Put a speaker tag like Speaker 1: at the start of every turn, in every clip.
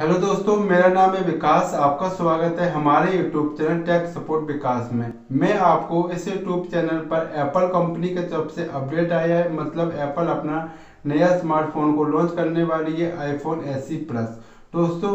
Speaker 1: Hello दोस्तों, मेरा नाम है विकास। आपका स्वागत है हमारे YouTube channel tech support Vikas में। मैं आपको इस यूट्यूब चैनल पर एप्पल कंपनी की तरफ़ से अपडेट आया है। मतलब एप्पल अपना नया स्मार्टफ़ोन को लॉन्च करने वाली है आईफोन एस प्लस दोस्तों,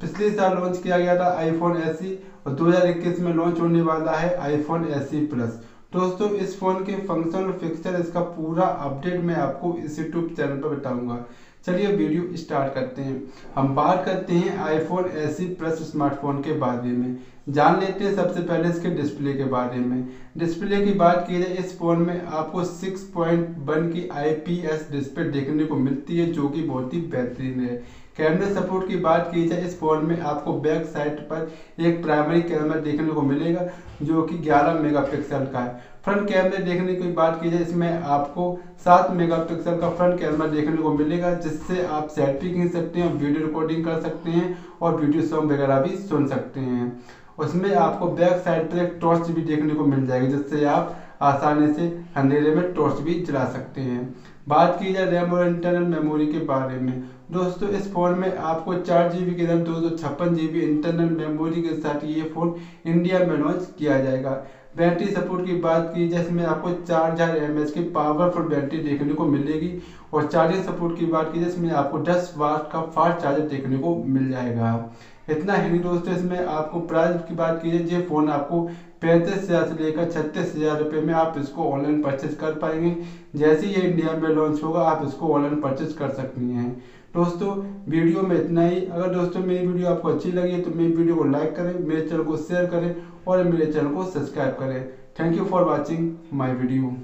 Speaker 1: पिछले साल लॉन्च किया गया था आईफोन एस और 2021 में लॉन्च होने वाला है आईफोन एस प्लस दोस्तों, इस फ़ोन के फ़ंक्शन और फिक्सर इसका पूरा अपडेट मैं आपको इस यूट्यूब चैनल पर बताऊँगा। चलिए वीडियो स्टार्ट करते हैं। हम बात करते हैं आईफोन एसी प्लस स्मार्टफ़ोन के बारे में। जान लेते हैं सबसे पहले इसके डिस्प्ले के बारे में। डिस्प्ले की बात की जाए, इस फ़ोन में आपको 6.1 की आईपीएस डिस्प्ले देखने को मिलती है, जो कि बहुत ही बेहतरीन है। कैमरे सपोर्ट की बात की जाए, इस फ़ोन में आपको बैक साइड पर एक प्राइमरी कैमरा देखने को मिलेगा, जो कि 11 मेगापिक्सल का है। फ्रंट कैमरे देखने की बात की जाए, इसमें आपको 7 मेगापिक्सल का फ्रंट कैमरा देखने को मिलेगा, जिससे आप सेल्फी खींच सकते हैं वीडियो रिकॉर्डिंग कर सकते हैं, और वीडियो सॉन्ग वगैरह भी सुन सकते हैं। उसमें आपको बैक साइड पर एक टॉर्च भी देखने को मिल जाएगी, जिससे आप आसानी से अंधेरे में टॉर्च भी जला सकते हैं। बात की जाए रैम और इंटरनल मेमोरी के बारे में दोस्तों, इस फ़ोन में आपको चार जी बी की रैम, दो सौ छप्पन जी बी इंटरनल मेमोरी के साथ ये फ़ोन इंडिया में लॉन्च किया जाएगा। बैटरी सपोर्ट की बात की जाए इसमें आपको चार हज़ार एम एच की पावरफुल बैटरी देखने को मिलेगी। और चार्जिंग सपोर्ट की बात की जाए इसमें आपको दस वाट का फास्ट चार्जर देखने को मिल जाएगा। इतना ही नहीं दोस्तों, इसमें आपको प्राइस की बात की जाए ये फ़ोन आपको पैंतीस हज़ार से लेकर छत्तीस हज़ार रुपये में आप इसको ऑनलाइन परचेज कर पाएँगे। जैसे ही ये इंडिया में लॉन्च होगा, आप इसको ऑनलाइन परचेज कर सकती हैं। दोस्तों, वीडियो में इतना ही। अगर दोस्तों मेरी वीडियो आपको अच्छी लगी है तो मेरी वीडियो को लाइक करें, मेरे चैनल को शेयर करें और मेरे चैनल को सब्सक्राइब करें। Thank you for watching my video